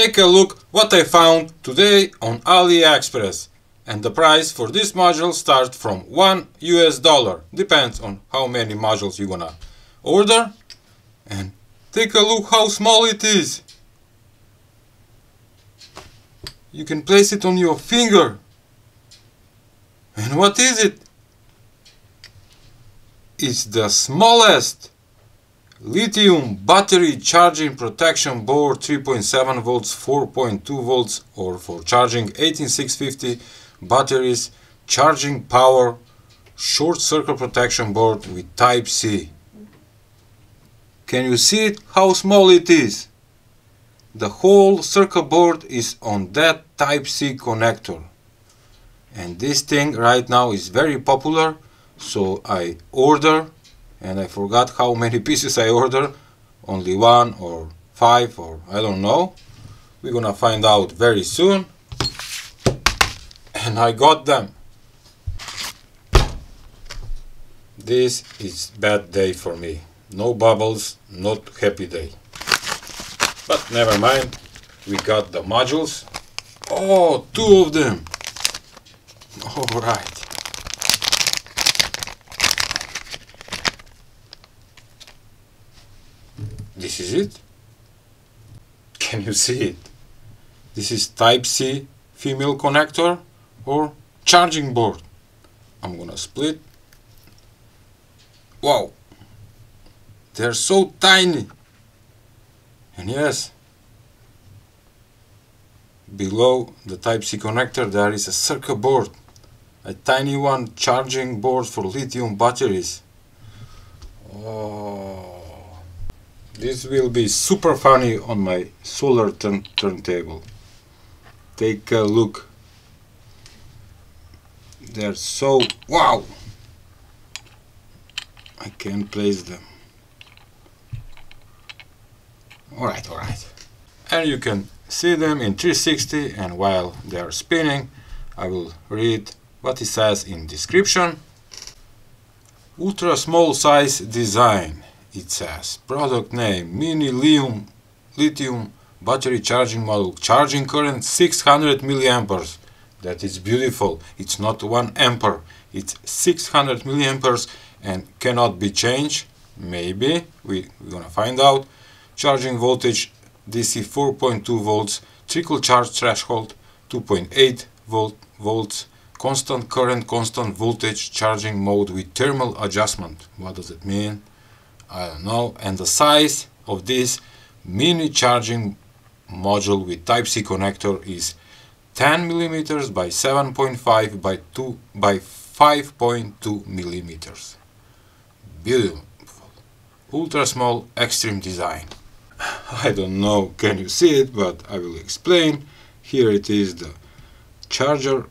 Take a look what I found today on AliExpress. And the price for this module starts from 1 US dollar. Depends on how many modules you gonna order. And take a look how small it is. You can place it on your finger. And what is it? It's the smallest lithium battery charging protection board 3.7 volts 4.2 volts or for charging 18650 batteries charging power short circuit protection board with type C. Can you see it? How small it is? The whole circuit board is on that type C connector. And this thing right now is very popular so I order and I forgot how many pieces I ordered. Only one or five or I don't know. We're gonna find out very soon. And I got them. This is bad day for me. No bubbles not happy day. But never mind. We got the modules. Oh two of them. All right this is it. Can you see it? This is type C female connector or charging board. I'm gonna split. Wow. They're so tiny. And yes below the type C connector there is a circuit board a tiny one charging board for lithium batteries. Oh this will be super funny on my solar turn turntable. Take a look. They're so wow. I can't place them. Alright, alright. And you can see them in 360 and while they are spinning I will read what it says in description. Ultra small size design it says product name mini lithium lithium battery charging module charging current 600 milliamperes. That is beautiful. It's not 1 ampere it's 600 milliamperes and cannot be changed. Maybe we, we're gonna find out. Charging voltage DC 4.2 volts trickle charge threshold 2.8 volt volts constant current constant voltage charging mode with thermal adjustment. What does it mean I don't know and the size of this mini charging module with type C connector is 10 millimeters by 7.5 by 2 by 5.2 millimeters. Beautiful. Ultra small extreme design. I don't know can you see it but I will explain. Here it is the charger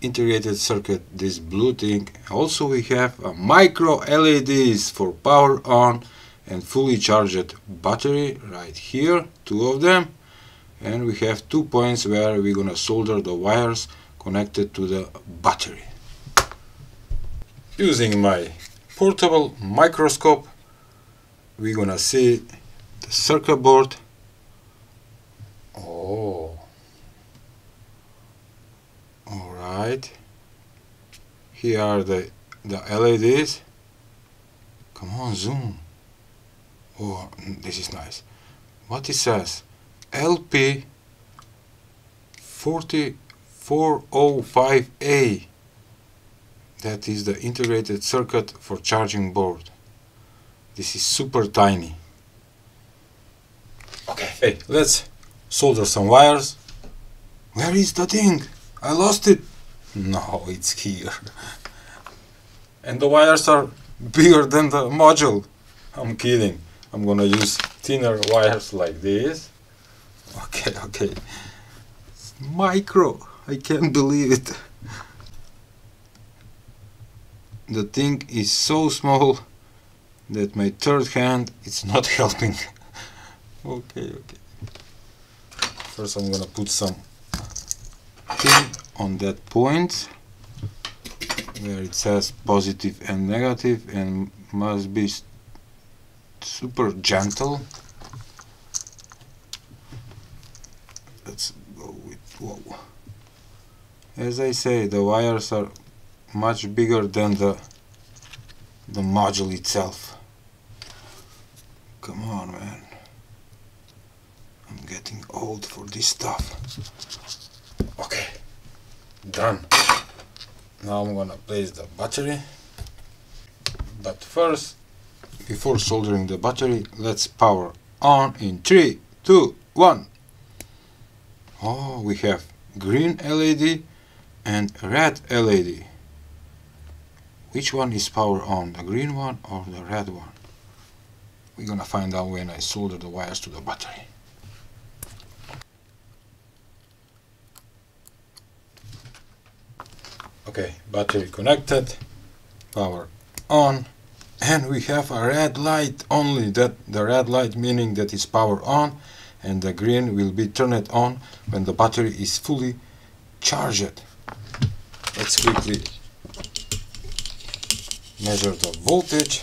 integrated circuit this blue thing also we have a micro LEDs for power on and fully charged battery right here two of them. And we have two points where we're gonna solder the wires connected to the battery. Using my portable microscope we're gonna see the circuit board oh right? Here are the the LEDs come on zoom. Oh this is nice. What it says? LP 4405A that is the integrated circuit for charging board. This is super tiny. Okay hey let's solder some wires. Where is the thing? I lost it no, it's here. and the wires are bigger than the module. I'm kidding. I'm gonna use thinner wires like this. Okay, okay. It's micro. I can't believe it. The thing is so small that my third hand is not helping. okay, okay. First I'm gonna put some on that point where it says positive and negative and must be super gentle. Let's go with whoa as I say the wires are much bigger than the the module itself. Come on man. I'm getting old for this stuff. Okay done. Now I'm gonna place the battery. But first before soldering the battery let's power on in 3 2 1 oh we have green LED and red LED which one is power on the green one or the red one? We're gonna find out when I solder the wires to the battery okay battery connected power on and we have a red light only that the red light meaning that is power on and the green will be turned on when the battery is fully charged. Let's quickly measure the voltage.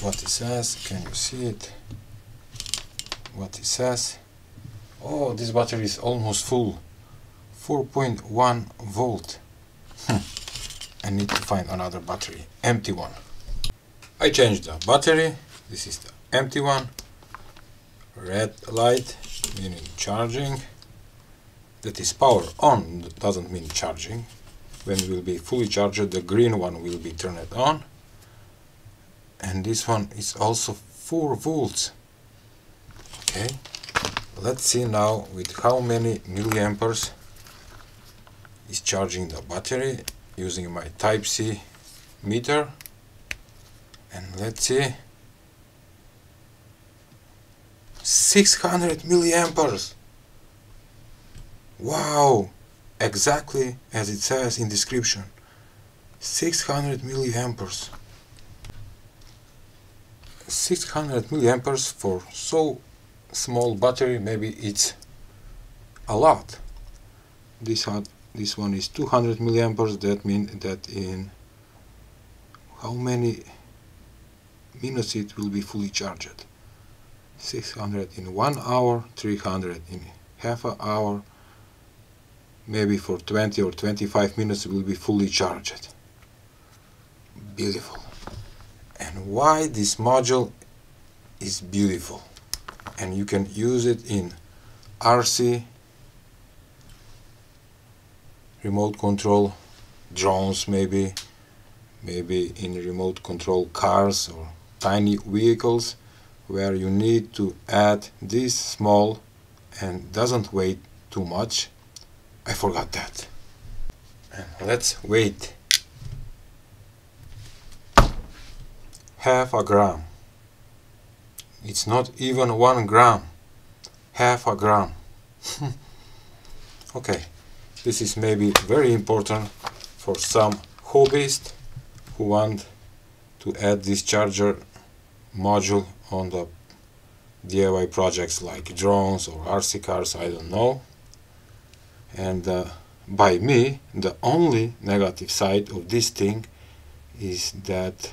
What it says can you see it? What it says? Oh this battery is almost full 4.1 volt. Hmm. I need to find another battery. Empty one. I changed the battery. This is the empty one. Red light meaning charging. That is power on doesn't mean charging. When it will be fully charged the green one will be turned on. And this one is also 4 volts. Okay. Let's see now with how many milliamperes is charging the battery using my type C meter. And let's see. 600 milliamperes. Wow. Exactly as it says in description. 600 milliamperes. 600 milliamperes for so small battery maybe it's a lot. This had this one is 200 milliamperes. That means that in how many minutes it will be fully charged? 600 in one hour 300 in half an hour. Maybe for 20 or 25 minutes it will be fully charged. Beautiful. And why this module is beautiful? And you can use it in RC remote control drones maybe maybe in remote control cars or tiny vehicles where you need to add this small and doesn't weigh too much. I forgot that. And let's wait. Half a gram. It's not even one gram. Half a gram. Okay this is maybe very important for some hobbyists who want to add this charger module on the DIY projects like drones or RC cars, I don't know. And uh, by me, the only negative side of this thing is that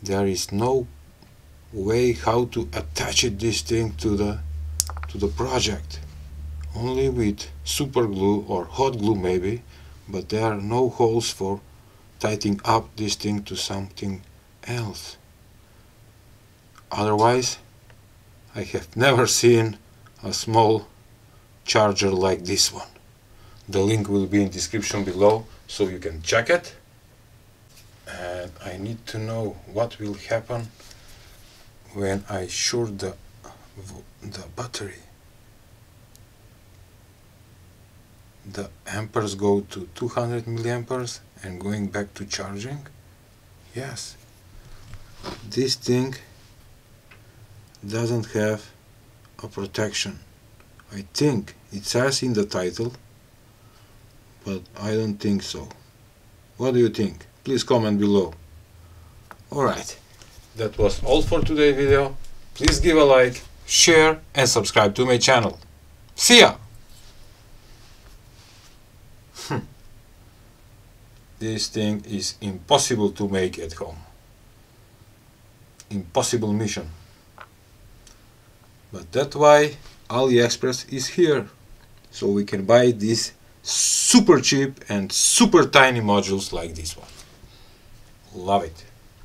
there is no way how to attach it, this thing to the to the project only with super glue or hot glue maybe but there are no holes for tightening up this thing to something else. Otherwise I have never seen a small charger like this one. The link will be in description below so you can check it. And I need to know what will happen when I short the the battery the amperes go to 200 milliamperes and going back to charging? Yes. This thing doesn't have a protection. I think it says in the title but I don't think so. What do you think? Please comment below. Alright that was all for today's video. Please give a like share and subscribe to my channel. See ya this thing is impossible to make at home impossible mission but that's why AliExpress is here. So we can buy these super cheap and super tiny modules like this one. Love it.